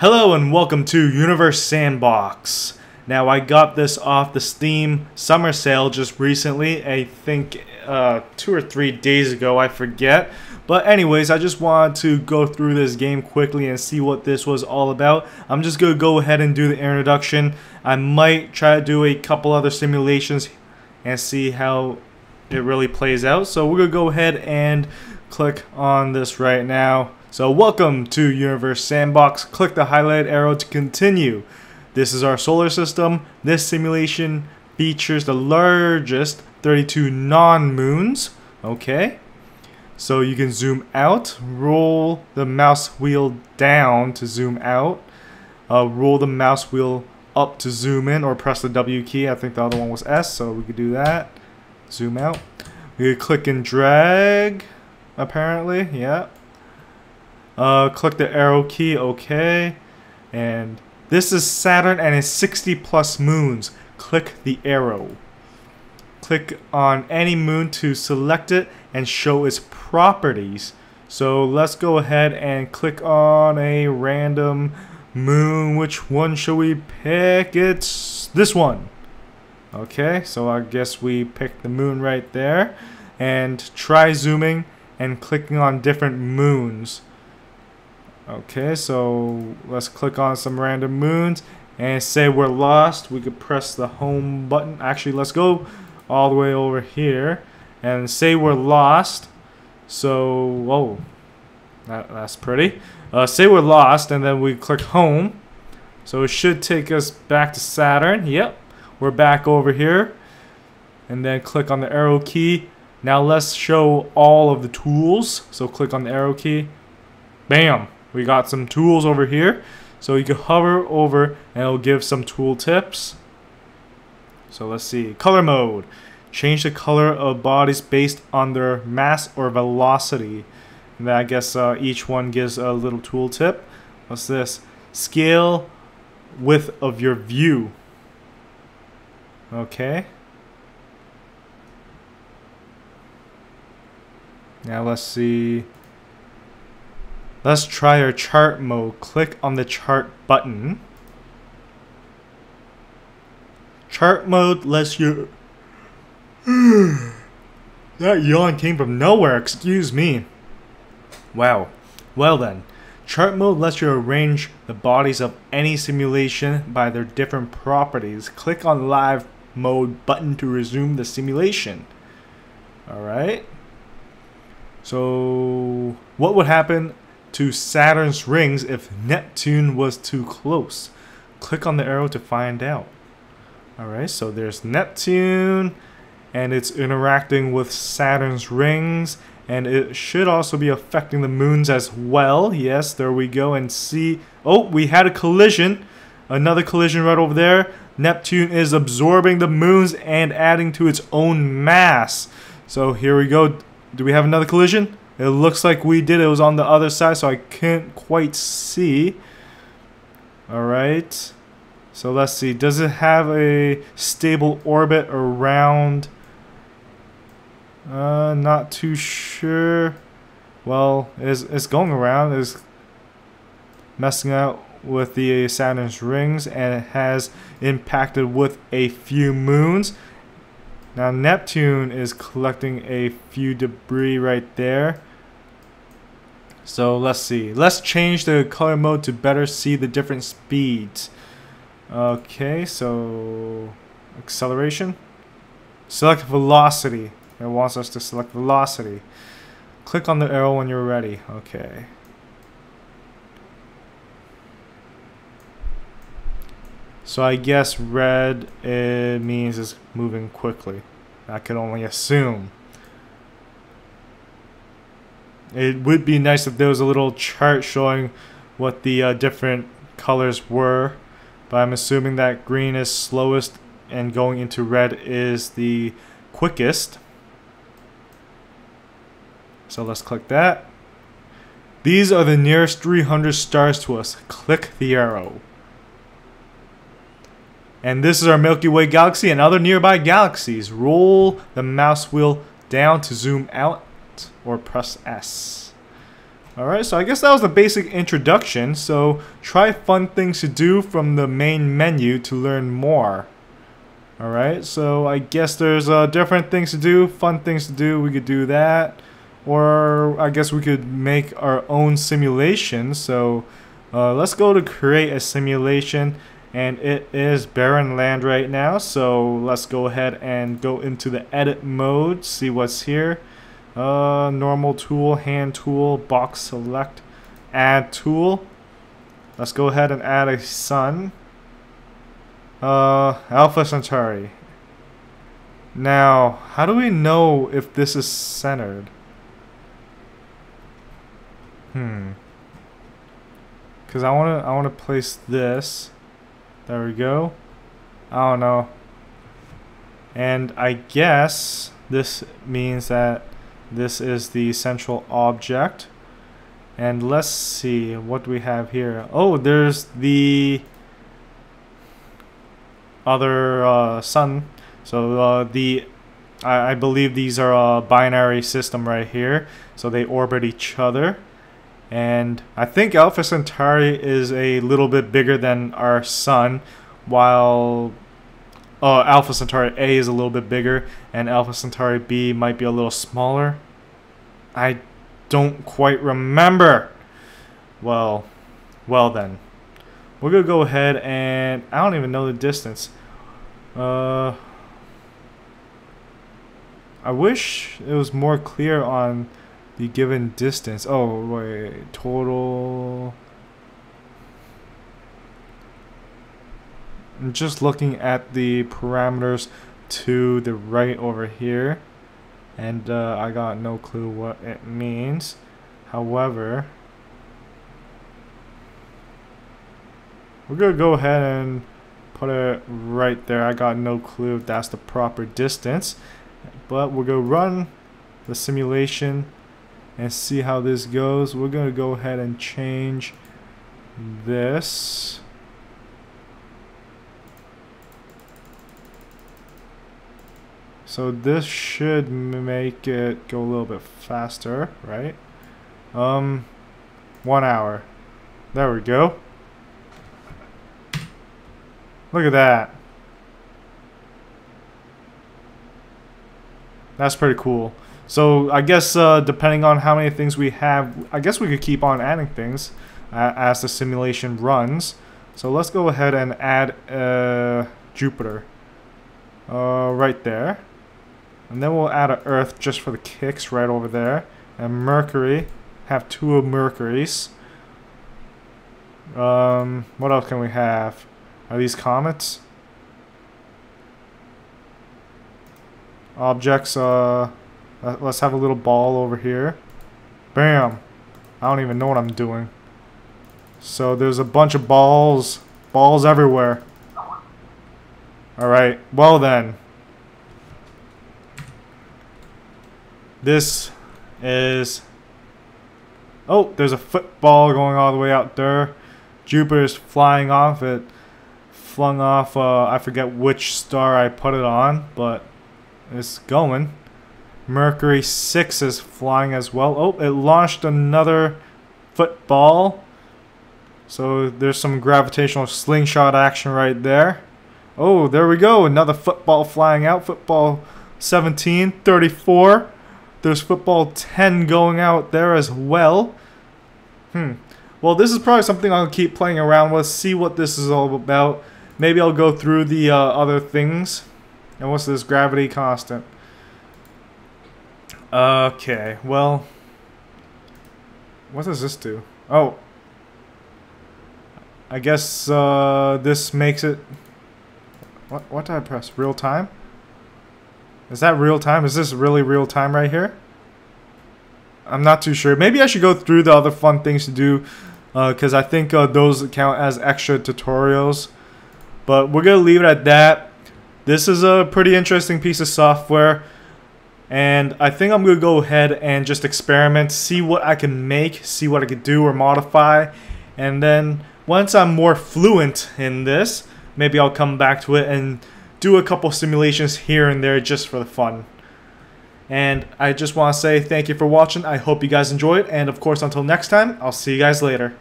Hello and welcome to Universe Sandbox. Now I got this off the Steam summer sale just recently, I think uh, two or three days ago, I forget. But anyways, I just wanted to go through this game quickly and see what this was all about. I'm just going to go ahead and do the introduction. I might try to do a couple other simulations and see how it really plays out. So we're going to go ahead and click on this right now. So welcome to Universe Sandbox. Click the highlighted arrow to continue. This is our solar system. This simulation features the largest 32 non-moons. Okay. So you can zoom out, roll the mouse wheel down to zoom out, uh, roll the mouse wheel up to zoom in, or press the W key. I think the other one was S, so we could do that. Zoom out. We could click and drag, apparently. Yeah. Uh, click the arrow key, okay. And this is Saturn and its 60 plus moons. Click the arrow. Click on any moon to select it and show its properties. So let's go ahead and click on a random moon. Which one shall we pick? It's this one. Okay, so I guess we pick the moon right there. And try zooming and clicking on different moons. Okay, so let's click on some random moons and say we're lost. We could press the home button. Actually, let's go all the way over here and say we're lost. So, whoa, that, that's pretty. Uh, say we're lost and then we click home. So it should take us back to Saturn. Yep, we're back over here. And then click on the arrow key. Now let's show all of the tools. So click on the arrow key. Bam, we got some tools over here. So you can hover over and it'll give some tool tips. So let's see. Color mode. Change the color of bodies based on their mass or velocity. And I guess uh, each one gives a little tool tip. What's this? Scale width of your view. Okay. Now let's see. Let's try our chart mode. Click on the chart button. Chart mode lets you... that yawn came from nowhere, excuse me. Wow. Well then, chart mode lets you arrange the bodies of any simulation by their different properties. Click on live mode button to resume the simulation. Alright. So, what would happen to Saturn's rings if Neptune was too close? Click on the arrow to find out. Alright, so there's Neptune, and it's interacting with Saturn's rings, and it should also be affecting the moons as well. Yes, there we go, and see... Oh, we had a collision. Another collision right over there. Neptune is absorbing the moons and adding to its own mass. So here we go. Do we have another collision? It looks like we did. It was on the other side, so I can't quite see. Alright. So let's see. Does it have a stable orbit around... Uh, not too sure. Well, it's, it's going around. It's messing out with the Saturn's rings, and it has impacted with a few moons. Now Neptune is collecting a few debris right there. So let's see. Let's change the color mode to better see the different speeds. Okay, so acceleration. Select velocity. It wants us to select velocity. Click on the arrow when you're ready. Okay. So I guess red it means it's moving quickly. I could only assume. It would be nice if there was a little chart showing what the uh, different colors were. But I'm assuming that green is slowest and going into red is the quickest. So let's click that. These are the nearest 300 stars to us. Click the arrow. And this is our Milky Way galaxy and other nearby galaxies. Roll the mouse wheel down to zoom out or press S. Alright, so I guess that was the basic introduction. So try fun things to do from the main menu to learn more. Alright, so I guess there's uh, different things to do, fun things to do. We could do that. Or I guess we could make our own simulation. So uh, let's go to create a simulation. And it is barren land right now. So let's go ahead and go into the edit mode, see what's here. Uh, normal tool, hand tool, box select, add tool. Let's go ahead and add a sun. Uh, Alpha Centauri. Now, how do we know if this is centered? Hmm. Cause I wanna I wanna place this. There we go. I don't know. And I guess this means that this is the central object. And let's see what we have here. Oh, there's the other uh, sun. So uh, the I, I, believe these are a binary system right here. So they orbit each other. And I think Alpha Centauri is a little bit bigger than our sun, while uh, Alpha Centauri A is a little bit bigger, and Alpha Centauri B might be a little smaller. I don't quite remember. Well, well then. We're going to go ahead and... I don't even know the distance. Uh, I wish it was more clear on the given distance. Oh, wait. Total... just looking at the parameters to the right over here and uh, I got no clue what it means. However we're gonna go ahead and put it right there. I got no clue if that's the proper distance but we're gonna run the simulation and see how this goes. We're gonna go ahead and change this So this should make it go a little bit faster, right? Um, one hour. There we go. Look at that. That's pretty cool. So I guess uh, depending on how many things we have, I guess we could keep on adding things uh, as the simulation runs. So let's go ahead and add uh, Jupiter uh, right there. And then we'll add an Earth just for the kicks right over there. And Mercury. Have two of Mercury's. Um, what else can we have? Are these comets? Objects, uh, let's have a little ball over here. Bam! I don't even know what I'm doing. So there's a bunch of balls. Balls everywhere. Alright, well then. This is... Oh, there's a football going all the way out there. Jupiter's flying off it. Flung off, uh, I forget which star I put it on, but it's going. Mercury 6 is flying as well. Oh, it launched another football. So there's some gravitational slingshot action right there. Oh, there we go. Another football flying out. Football 17, 34. There's football 10 going out there as well. Hmm. Well, this is probably something I'll keep playing around with, see what this is all about. Maybe I'll go through the uh, other things. And what's this gravity constant? Okay, well... What does this do? Oh. I guess uh, this makes it... What, what did I press? Real time? Is that real time? Is this really real time right here? I'm not too sure. Maybe I should go through the other fun things to do because uh, I think uh, those count as extra tutorials. But we're going to leave it at that. This is a pretty interesting piece of software. And I think I'm going to go ahead and just experiment, see what I can make, see what I can do or modify. And then once I'm more fluent in this, maybe I'll come back to it and do a couple simulations here and there just for the fun. And I just want to say thank you for watching. I hope you guys enjoyed. And of course, until next time, I'll see you guys later.